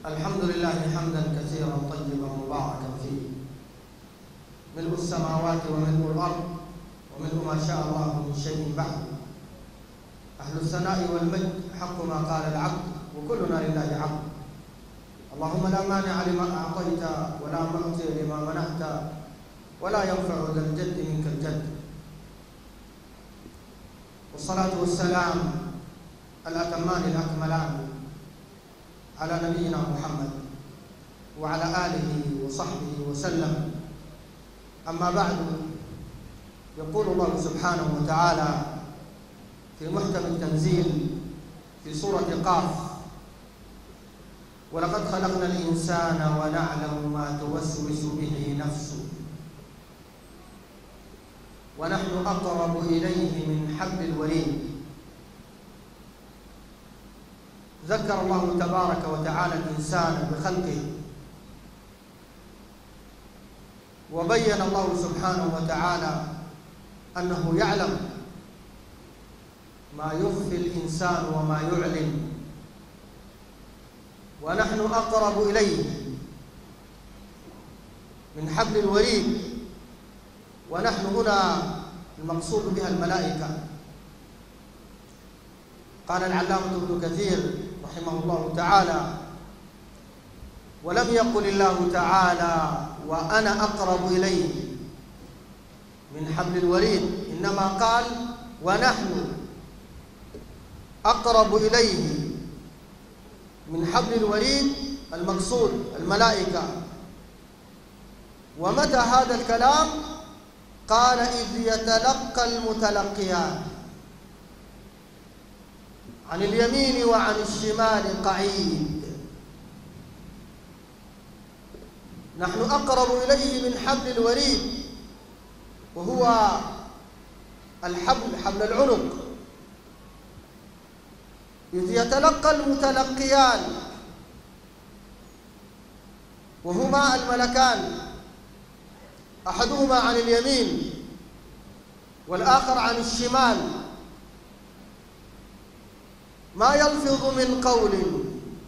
الحمد لله حمدا كثيرا طيبا مباركا فيه. ملء السماوات وملء الأرض وملء ما شاء الله من شيء بعد. أهل الثناء والمجد حق ما قال العبد وكلنا لله عبد. اللهم لا مانع لما أعطيت ولا معطي لما منعت ولا ينفع ذا الجد منك الجد. والصلاة والسلام الأتمان الأكملان. على نبينا محمد وعلى آله وصحبه وسلم. أما بعد يقول الله سبحانه وتعالى في محكم التنزيل في سورة قاف ولقد خلقنا الإنسان ونعلم ما توسوس به نفسه ونحن أقرب إليه من حبل الوريد. ذكر الله تبارك وتعالى الإنسان بخلقه وبين الله سبحانه وتعالى أنه يعلم ما يخفي الإنسان وما يعلن ونحن أقرب إليه من حبل الوريد ونحن هنا المقصود بها الملائكة. قال العلامة ابن كثير رحمه الله تعالى. ولم يقل الله تعالى وأنا أقرب إليه من حبل الوريد إنما قال ونحن أقرب إليه من حبل الوريد المقصود الملائكة. ومتى هذا الكلام؟ قال إذ يتلقى المتلقيان. عن اليمين وعن الشمال قعيد. نحن أقرب إليه من حبل الوريد وهو الحبل حبل العنق. إذ يتلقى المتلقيان وهما الملكان أحدهما عن اليمين والآخر عن الشمال. ما يلفظ من قول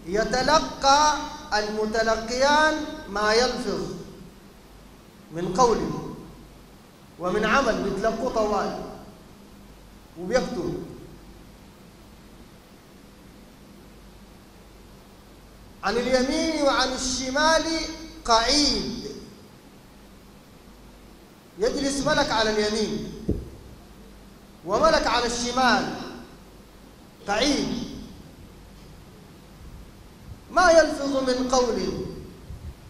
يتلقى المتلقيان ما يلفظ من قول ومن عمل بيتلقوا طوال وبيكتب. عن اليمين وعن الشمال قعيد. يجلس ملك على اليمين وملك على الشمال. قعيد ما يلفظ من قول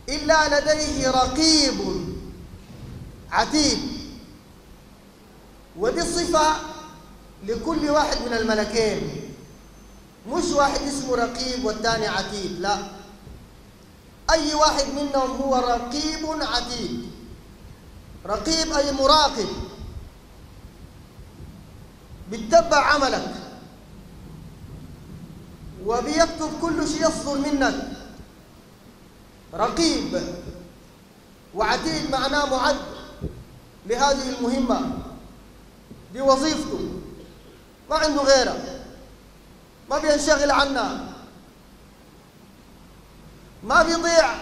إلا لديه رقيب عتيد. ودي صفة لكل واحد من الملكين. مش واحد اسمه رقيب والثاني عتيد لا. أي واحد منهم هو رقيب عتيد. رقيب أي مراقب. بتتبع عملك. وبيكتب كل شيء يصدر منك. رقيب وعتيد معناه معد لهذه المهمة دي وظيفته ما عنده غيرها ما بينشغل عنها. ما بيضيع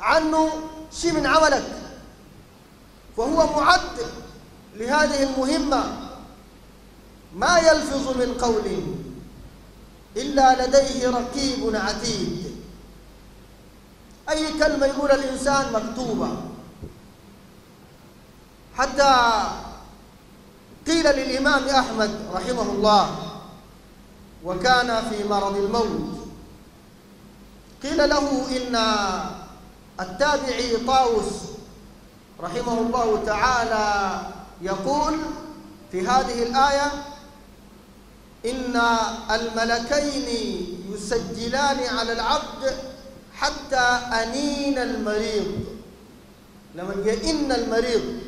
عنه شيء من عملك. فهو معد لهذه المهمة. ما يلفظ من قول. إلا لديه رقيب عتيد. أي كلمة يقول الإنسان مكتوبة. حتى قيل للإمام أحمد رحمه الله وكان في مرض الموت. قيل له إن التابعي طاووس رحمه الله تعالى يقول في هذه الآية إن الملكين يسجلان على العبد حتى أنين المريض. لما يئن المريض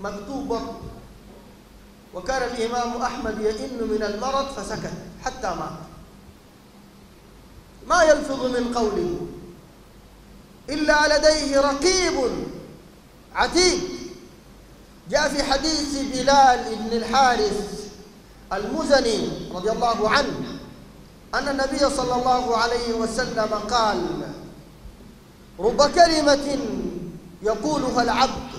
مكتوب وكان الإمام أحمد يئن من المرض فسكت حتى مات. ما يلفظ من قوله إلا لديه رقيب عتيد. جاء في حديث بلال بن الحارث المزني رضي الله عنه أن النبي صلى الله عليه وسلم قال رب كلمة يقولها العبد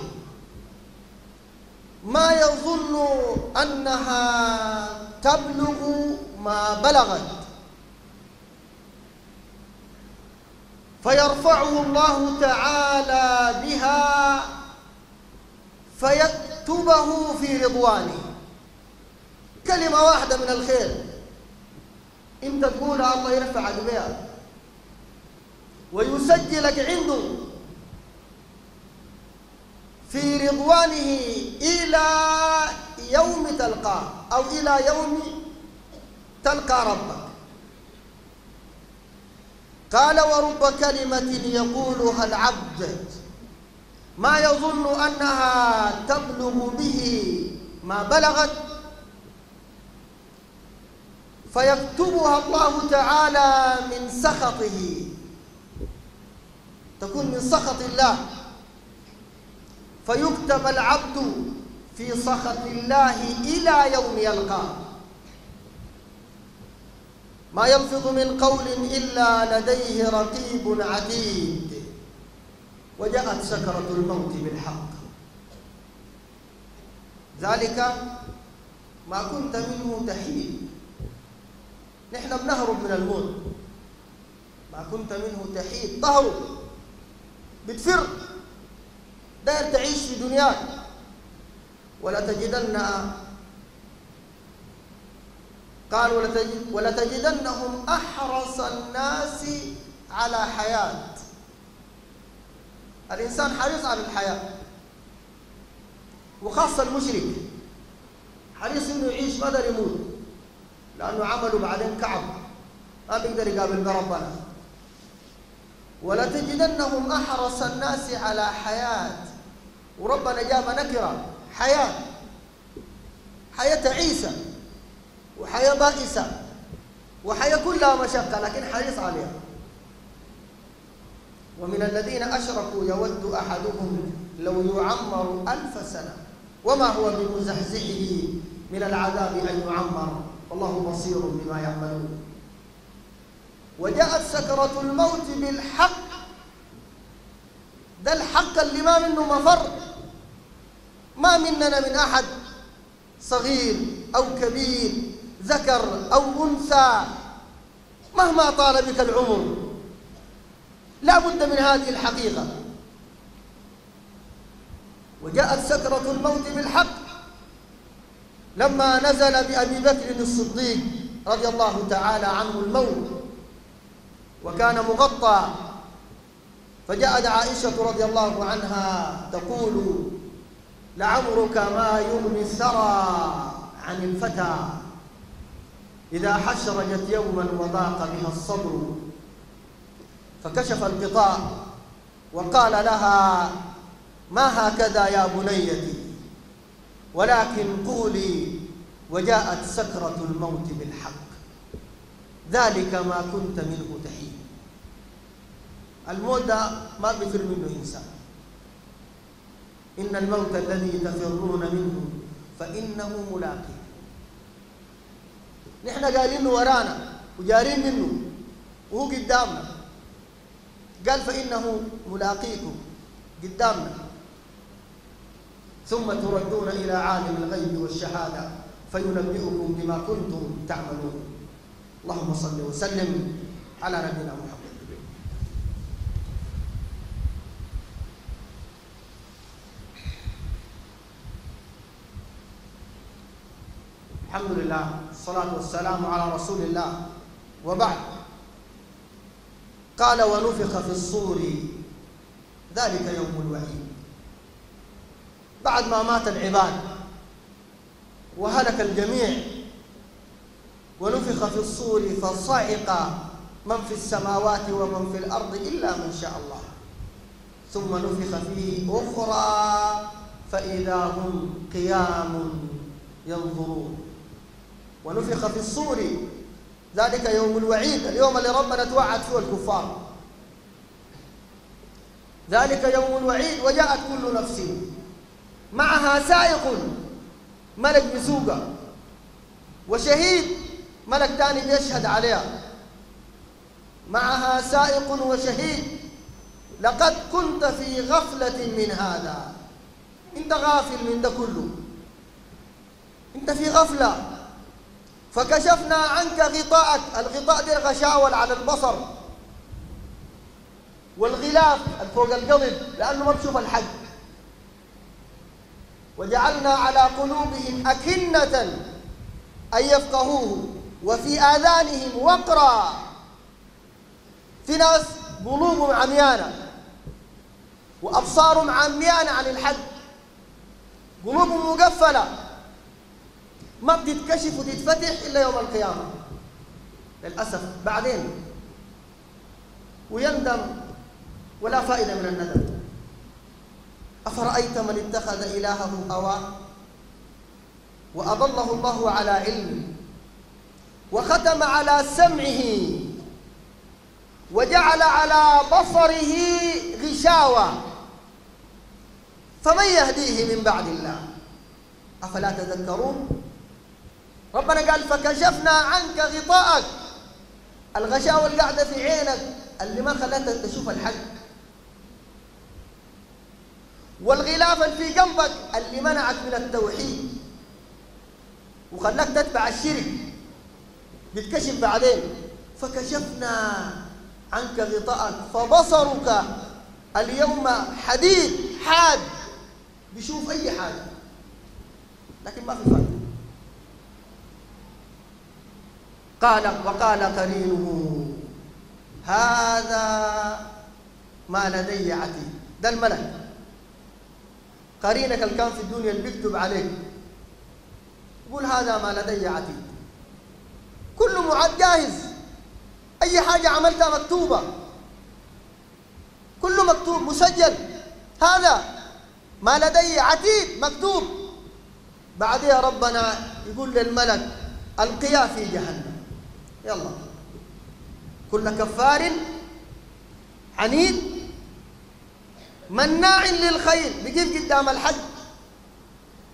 ما يظن أنها تبلغ ما بلغت فيرفعه الله تعالى بها فيكتبه في رضوانه. كلمة واحدة من الخير. انت تقولها الله يرفعك بها. ويسجلك عنده. في رضوانه إلى يوم تلقاه أو إلى يوم تلقى ربك. قال ورب كلمة يقولها العبد. ما يظن أنها تبلغ به ما بلغت فيكتبها الله تعالى من سخطه. تكون من سخط الله. فيكتب العبد في سخط الله إلى يوم يلقاه. ما يلفظ من قول إلا لديه رقيب عتيد. وجاءت سكرة الموت بالحق. ذلك ما كنت منه تحيد نحن بنهرب من الموت ما كنت منه تحيد. تهرب بتفر. داير تعيش في دنياك. ولا تجدن قال ولتجد ولتجدنهم أحرص الناس على حياة. الإنسان حريص على الحياة. وخاصة المشرك. حريص إنه يعيش قدر يموت لأنه عمله بعدين كعب. ما بيقدر يقابل ربنا ولتجدنهم أحرص الناس على حياة. وربنا جاب نكرة. حياة. حياة عيسى. وحياة بائسة. وحياة كلها مشقة لكن حريص عليها. ومن الذين أشركوا يود أحدهم لو يعمر ألف سنة. وما هو بمزحزحه من العذاب أن يعمر. والله بصير بما يعملون. وجاءت سكرة الموت بالحق. ده الحق اللي ما منه مفر. ما مننا من أحد صغير أو كبير ذكر أو أنثى مهما طال بك العمر. لا بد من هذه الحقيقة. وجاءت سكرة الموت بالحق. لما نزل بأبي بكر الصديق رضي الله تعالى عنه الموت وكان مغطى فجاءت عائشة رضي الله عنها تقول لعمرك ما يغني الثرى عن الفتى إذا حشرجت يوما وضاق بها الصبر فكشف الغطاء وقال لها ما هكذا يا بنيتي؟ ولكن قولي وجاءت سكرة الموت بالحق. ذلك ما كنت منه تحيد. الموت ده ما بيفر منه إنسان. إن الموت الذي تفرون منه فإنه ملاقي. نحن قايلين ورانا وجارين منه وهو قدامنا. قال فإنه ملاقيكم قدامنا. ثم تردون إلى عالم الغيب والشهادة فينبئكم بما كنتم تعملون. اللهم صل وسلم على نبينا محمد. الحمد لله الصلاة والسلام على رسول الله وبعد قال ونفخ في الصور ذلك يوم الوعيد بعد ما مات العباد. وهلك الجميع. ونفخ في الصور فصعق من في السماوات ومن في الأرض إلا من شاء الله. ثم نفخ فيه أخرى فإذا هم قيام ينظرون. ونفخ في الصور. ذلك يوم الوعيد اليوم اللي ربنا توعد فيه الكفار. ذلك يوم الوعيد وجاءت كل نفس معها سائق ملك بسوقة. وشهيد ملك ثاني بيشهد عليها. معها سائق وشهيد لقد كنت في غفلة من هذا. انت غافل من ده كله. انت في غفلة. فكشفنا عنك غطاءك. الغطاء دي الغشاوة على البصر. والغلاف فوق القلب لأنه ما بشوف الحق. وجعلنا على قلوبهم أكنة أن يفقهوه وفي آذانهم وقرا. في ناس قلوبهم عميانة وأبصارهم عميانة عن الحق قلوبهم مقفلة. ما بتتكشف وتتفتح إلا يوم القيامة. للأسف بعدين. ويندم ولا فائدة من الندم. أفرأيت من اتخذ إلهه هواه وأضله الله على علم وختم على سمعه وجعل على بصره غشاوة. فمن يهديه من بعد الله؟ أفلا تذكرون؟ ربنا قال فكشفنا عنك غطاءك. الغشاوة اللي قاعدة في عينك اللي ما خلتك تشوف الحق. والغلاف اللي في جنبك اللي منعك من التوحيد. وخلاك تتبع الشرك. بيتكشف بعدين. فكشفنا عنك غطاءك. فبصرك اليوم حديد حاد. بيشوف أي حاجة لكن ما في فرق. قال وقال قرينه هذا ما لدي عتيد. ده الملك. قرينك اللي كان في الدنيا اللي بيكتب عليك. يقول هذا ما لدي عتيد. كله معد جاهز. أي حاجة عملتها مكتوبة. كله مكتوب مسجل. هذا ما لدي عتيد مكتوب. بعدها ربنا يقول للملك ألقيا في جهنم. يلا. كل كفار عنيد. مناع للخير بيجيب قدام الحج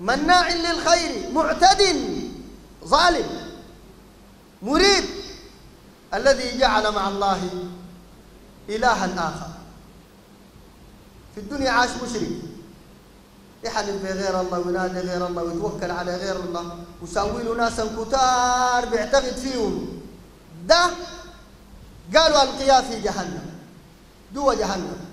مناع للخير معتد ظالم مريب. الذي جعل مع الله إلها آخر. في الدنيا عاش مشرك. يحلف بغير الله وينادي غير الله ويتوكل على غير الله ويساوي له ناسا كتار بيعتقد فيهم. ده قالوا القيا في جهنم جوا جهنم.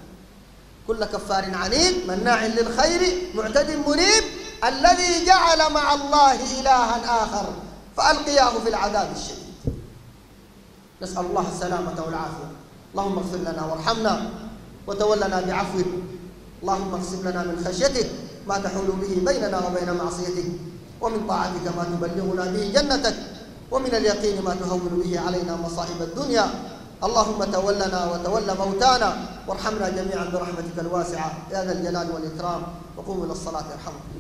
كل كفار عنيد مناع للخير معتد مريب الذي جعل مع الله إلها آخر فألقياه في العذاب الشديد. نسأل الله السلامة والعافية. اللهم اغفر لنا وارحمنا وتولنا بعفوك اللهم اقسم لنا من خشيتك ما تحول به بيننا وبين معصيتك ومن طاعتك ما تبلغنا به جنتك ومن اليقين ما تهون به علينا مصائب الدنيا. اللهم تولنا وتول موتانا وارحمنا جميعا برحمتك الواسعة. يا ذا الجلال والإكرام. وقوموا إلى الصلاة. يرحمكم.